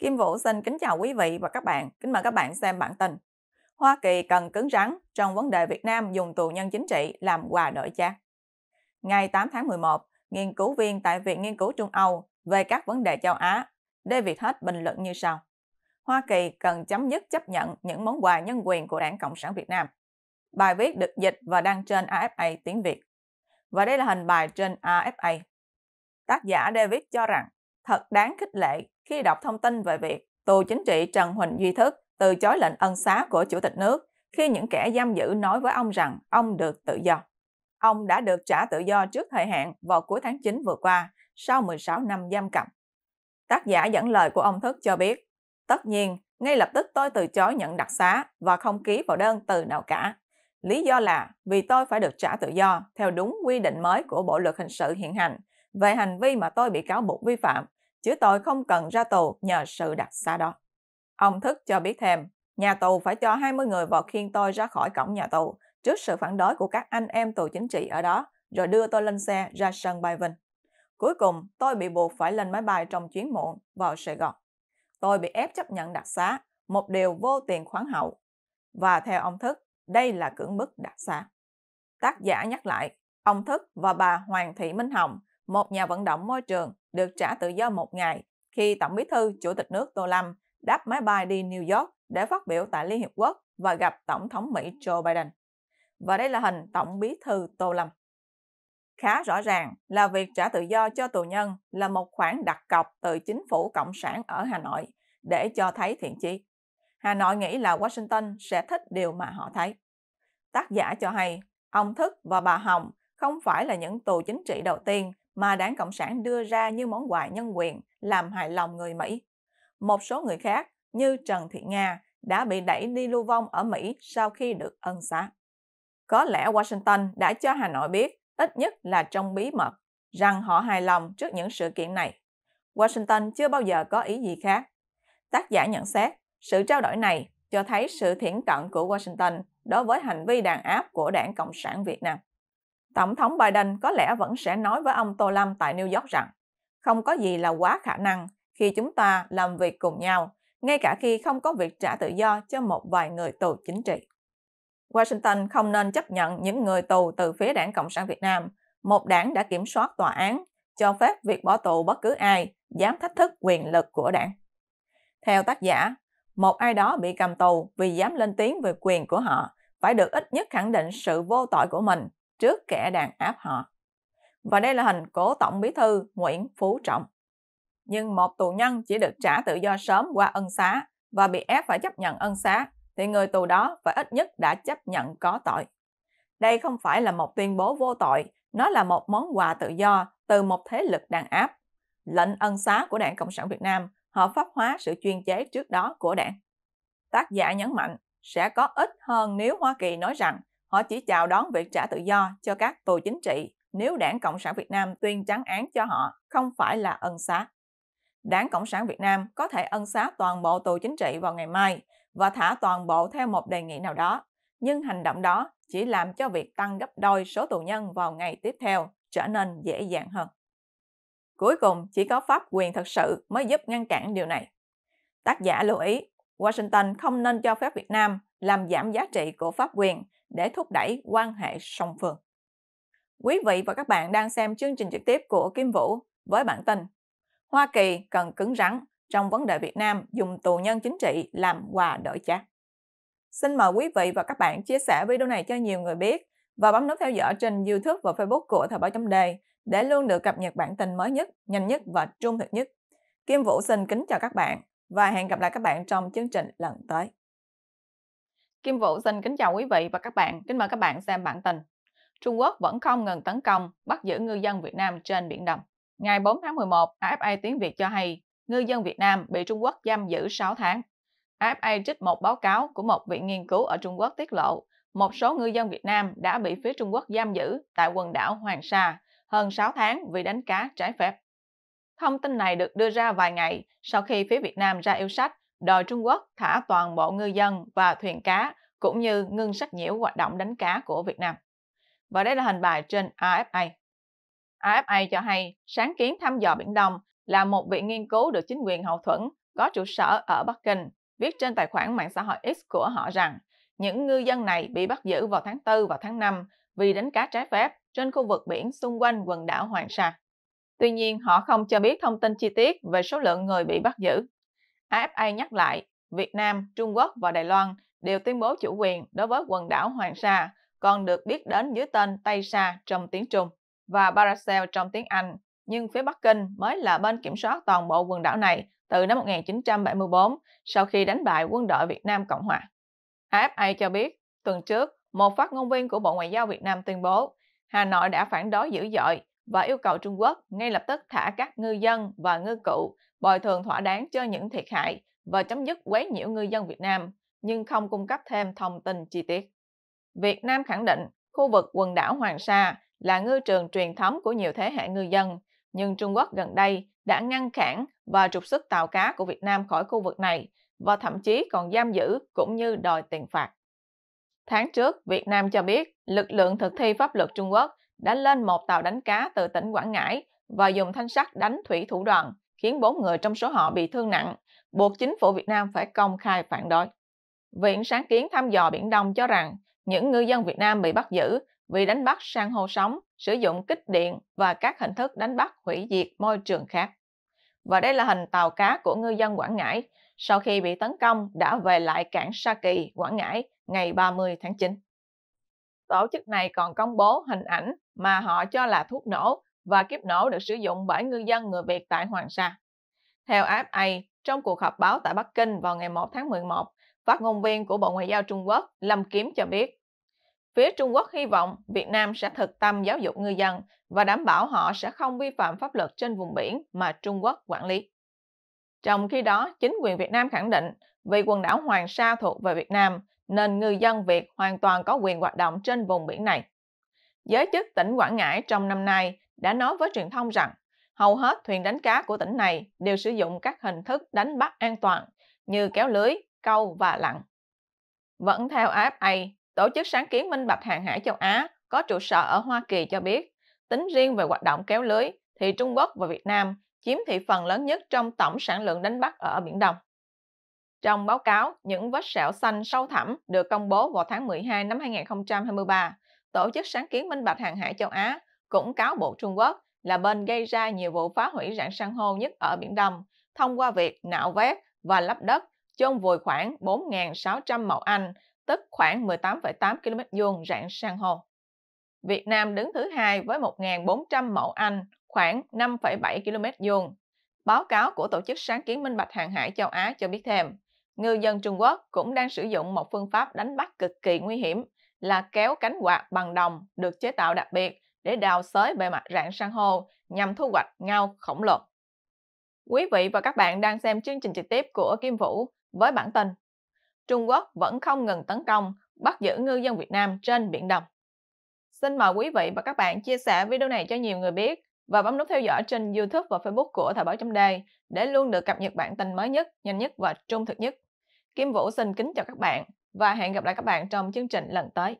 Kim Vũ xin kính chào quý vị và các bạn. Kính mời các bạn xem bản tin. Hoa Kỳ cần cứng rắn trong vấn đề Việt Nam dùng tù nhân chính trị làm quà đổi cha. Ngày 8 tháng 11, nghiên cứu viên tại Viện Nghiên cứu Trung Âu về các vấn đề châu Á, David Hết bình luận như sau. Hoa Kỳ cần chấm dứt chấp nhận những món quà nhân quyền của Đảng Cộng sản Việt Nam. Bài viết được dịch và đăng trên AFA tiếng Việt. Và đây là hình bài trên AFA. Tác giả David cho rằng thật đáng khích lệ khi đọc thông tin về việc tù chính trị Trần Huỳnh Duy Thức từ chối lệnh ân xá của Chủ tịch nước khi những kẻ giam giữ nói với ông rằng ông được tự do. Ông đã được trả tự do trước thời hạn vào cuối tháng 9 vừa qua sau 16 năm giam cầm. Tác giả dẫn lời của ông Thức cho biết, tất nhiên, ngay lập tức tôi từ chối nhận đặc xá và không ký vào đơn từ nào cả. Lý do là vì tôi phải được trả tự do theo đúng quy định mới của Bộ luật hình sự hiện hành về hành vi mà tôi bị cáo buộc vi phạm chứ tôi không cần ra tù nhờ sự đặc xá đó. Ông Thức cho biết thêm, nhà tù phải cho 20 người vào khiên tôi ra khỏi cổng nhà tù trước sự phản đối của các anh em tù chính trị ở đó, rồi đưa tôi lên xe ra sân bay Vinh. Cuối cùng, tôi bị buộc phải lên máy bay trong chuyến muộn vào Sài Gòn. Tôi bị ép chấp nhận đặc xá, một điều vô tiền khoáng hậu. Và theo ông Thức, đây là cưỡng bức đặc xá. Tác giả nhắc lại, ông Thức và bà Hoàng Thị Minh Hồng, một nhà vận động môi trường, được trả tự do một ngày khi Tổng bí thư Chủ tịch nước Tô Lâm đáp máy bay đi New York để phát biểu tại Liên Hiệp Quốc và gặp Tổng thống Mỹ Joe Biden. Và đây là hình Tổng bí thư Tô Lâm. Khá rõ ràng là việc trả tự do cho tù nhân là một khoản đặt cọc từ chính phủ Cộng sản ở Hà Nội để cho thấy thiện chí. Hà Nội nghĩ là Washington sẽ thích điều mà họ thấy. Tác giả cho hay, ông Thức và bà Hồng không phải là những tù chính trị đầu tiên mà đảng Cộng sản đưa ra như món quà nhân quyền làm hài lòng người Mỹ. Một số người khác, như Trần Thị Nga, đã bị đẩy đi lưu vong ở Mỹ sau khi được ân xá. Có lẽ Washington đã cho Hà Nội biết, ít nhất là trong bí mật, rằng họ hài lòng trước những sự kiện này. Washington chưa bao giờ có ý gì khác. Tác giả nhận xét, sự trao đổi này cho thấy sự thiển cận của Washington đối với hành vi đàn áp của đảng Cộng sản Việt Nam. Tổng thống Biden có lẽ vẫn sẽ nói với ông Tô Lâm tại New York rằng không có gì là quá khả năng khi chúng ta làm việc cùng nhau, ngay cả khi không có việc trả tự do cho một vài người tù chính trị. Washington không nên chấp nhận những người tù từ phía đảng Cộng sản Việt Nam, một đảng đã kiểm soát tòa án, cho phép việc bỏ tù bất cứ ai dám thách thức quyền lực của đảng. Theo tác giả, một ai đó bị cầm tù vì dám lên tiếng về quyền của họ phải được ít nhất khẳng định sự vô tội của mình trước kẻ đàn áp họ. Và đây là hình cố Tổng Bí thư Nguyễn Phú Trọng. Nhưng một tù nhân chỉ được trả tự do sớm qua ân xá và bị ép phải chấp nhận ân xá, thì người tù đó phải ít nhất đã chấp nhận có tội. Đây không phải là một tuyên bố vô tội, nó là một món quà tự do từ một thế lực đàn áp. Lệnh ân xá của Đảng Cộng sản Việt Nam hợp pháp hóa sự chuyên chế trước đó của đảng. Tác giả nhấn mạnh, sẽ có ít hơn nếu Hoa Kỳ nói rằng Họ chỉ chào đón việc trả tự do cho các tù chính trị nếu Đảng Cộng sản Việt Nam tuyên trắng án cho họ, không phải là ân xá. Đảng Cộng sản Việt Nam có thể ân xá toàn bộ tù chính trị vào ngày mai và thả toàn bộ theo một đề nghị nào đó, nhưng hành động đó chỉ làm cho việc tăng gấp đôi số tù nhân vào ngày tiếp theo trở nên dễ dàng hơn. Cuối cùng, chỉ có pháp quyền thật sự mới giúp ngăn cản điều này. Tác giả lưu ý, Washington không nên cho phép Việt Nam làm giảm giá trị của pháp quyền để thúc đẩy quan hệ song phương. Quý vị và các bạn đang xem chương trình trực tiếp của Kim Vũ với bản tin Hoa Kỳ cần cứng rắn trong vấn đề Việt Nam dùng tù nhân chính trị làm quà đổi chát. Xin mời quý vị và các bạn chia sẻ video này cho nhiều người biết và bấm nút theo dõi trên YouTube và Facebook của Thời báo chấm đề để luôn được cập nhật bản tin mới nhất, nhanh nhất và trung thực nhất. Kim Vũ xin kính chào các bạn và hẹn gặp lại các bạn trong chương trình lần tới. Kim Vũ xin kính chào quý vị và các bạn. Kính mời các bạn xem bản tin. Trung Quốc vẫn không ngừng tấn công, bắt giữ ngư dân Việt Nam trên Biển Đông. Ngày 4 tháng 11, AFA tiếng Việt cho hay, ngư dân Việt Nam bị Trung Quốc giam giữ 6 tháng. AFA trích một báo cáo của một viện nghiên cứu ở Trung Quốc tiết lộ, một số ngư dân Việt Nam đã bị phía Trung Quốc giam giữ tại quần đảo Hoàng Sa hơn 6 tháng vì đánh cá trái phép. Thông tin này được đưa ra vài ngày sau khi phía Việt Nam ra yêu sách đòi Trung Quốc thả toàn bộ ngư dân và thuyền cá cũng như ngưng sách nhiễu hoạt động đánh cá của Việt Nam. Và đây là hình bài trên AFA. AFA cho hay sáng kiến thăm dò Biển Đông là một viện nghiên cứu được chính quyền hậu thuẫn có trụ sở ở Bắc Kinh, viết trên tài khoản mạng xã hội X của họ rằng những ngư dân này bị bắt giữ vào tháng 4 và tháng 5 vì đánh cá trái phép trên khu vực biển xung quanh quần đảo Hoàng Sa. Tuy nhiên, họ không cho biết thông tin chi tiết về số lượng người bị bắt giữ. AFA nhắc lại, Việt Nam, Trung Quốc và Đài Loan đều tuyên bố chủ quyền đối với quần đảo Hoàng Sa, còn được biết đến dưới tên Tây Sa trong tiếng Trung và Paracel trong tiếng Anh, nhưng phía Bắc Kinh mới là bên kiểm soát toàn bộ quần đảo này từ năm 1974 sau khi đánh bại quân đội Việt Nam Cộng Hòa. AFA cho biết, tuần trước, một phát ngôn viên của Bộ Ngoại giao Việt Nam tuyên bố Hà Nội đã phản đối dữ dội và yêu cầu Trung Quốc ngay lập tức thả các ngư dân và ngư cụ bồi thường thỏa đáng cho những thiệt hại và chấm dứt quấy nhiễu ngư dân Việt Nam, nhưng không cung cấp thêm thông tin chi tiết. Việt Nam khẳng định khu vực quần đảo Hoàng Sa là ngư trường truyền thống của nhiều thế hệ ngư dân, nhưng Trung Quốc gần đây đã ngăn cản và trục xuất tàu cá của Việt Nam khỏi khu vực này và thậm chí còn giam giữ cũng như đòi tiền phạt. Tháng trước, Việt Nam cho biết lực lượng thực thi pháp luật Trung Quốc đã lên một tàu đánh cá từ tỉnh Quảng Ngãi và dùng thanh sắt đánh thủy thủ đoàn, khiến bốn người trong số họ bị thương nặng, buộc chính phủ Việt Nam phải công khai phản đối. Viện sáng kiến thăm dò Biển Đông cho rằng những ngư dân Việt Nam bị bắt giữ vì đánh bắt sang hô sóng sử dụng kích điện và các hình thức đánh bắt hủy diệt môi trường khác. Và đây là hình tàu cá của ngư dân Quảng Ngãi sau khi bị tấn công đã về lại cảng Sa Kỳ, Quảng Ngãi ngày 30 tháng 9. Tổ chức này còn công bố hình ảnh mà họ cho là thuốc nổ và kiếp nổ được sử dụng bởi ngư dân người Việt tại Hoàng Sa. Theo AFA, trong cuộc họp báo tại Bắc Kinh vào ngày 1 tháng 11, phát ngôn viên của Bộ Ngoại giao Trung Quốc Lâm Kiếm cho biết, phía Trung Quốc hy vọng Việt Nam sẽ thực tâm giáo dục ngư dân và đảm bảo họ sẽ không vi phạm pháp luật trên vùng biển mà Trung Quốc quản lý. Trong khi đó, chính quyền Việt Nam khẳng định vì quần đảo Hoàng Sa thuộc về Việt Nam nên ngư dân Việt hoàn toàn có quyền hoạt động trên vùng biển này. Giới chức tỉnh Quảng Ngãi trong năm nay đã nói với truyền thông rằng hầu hết thuyền đánh cá của tỉnh này đều sử dụng các hình thức đánh bắt an toàn như kéo lưới, câu và lặn. Vẫn theo AFA, Tổ chức Sáng kiến Minh Bạch Hàng hải châu Á có trụ sở ở Hoa Kỳ cho biết, tính riêng về hoạt động kéo lưới thì Trung Quốc và Việt Nam chiếm thị phần lớn nhất trong tổng sản lượng đánh bắt ở Biển Đông. Trong báo cáo, những vết sẹo xanh sâu thẳm được công bố vào tháng 12 năm 2023, Tổ chức Sáng kiến Minh Bạch Hàng hải châu Á cũng cáo buộc Trung Quốc là bên gây ra nhiều vụ phá hủy rạn san hô nhất ở Biển Đông thông qua việc nạo vét và lấp đất chôn vùi khoảng 4.600 mẫu Anh, tức khoảng 18,8 km vuông rạn san hô. Việt Nam đứng thứ hai với 1.400 mẫu Anh, khoảng 5,7 km vuông. Báo cáo của Tổ chức Sáng kiến Minh Bạch Hàng hải châu Á cho biết thêm, ngư dân Trung Quốc cũng đang sử dụng một phương pháp đánh bắt cực kỳ nguy hiểm là kéo cánh quạt bằng đồng được chế tạo đặc biệt để đào xới bề mặt rạn san hô nhằm thu hoạch ngao khổng lồ. Quý vị và các bạn đang xem chương trình trực tiếp của Kim Vũ với bản tin Trung Quốc vẫn không ngừng tấn công, bắt giữ ngư dân Việt Nam trên Biển Đông. Xin mời quý vị và các bạn chia sẻ video này cho nhiều người biết và bấm nút theo dõi trên YouTube và Facebook của Thời báo chấm để luôn được cập nhật bản tin mới nhất, nhanh nhất và trung thực nhất. Kim Vũ xin kính chào các bạn và hẹn gặp lại các bạn trong chương trình lần tới.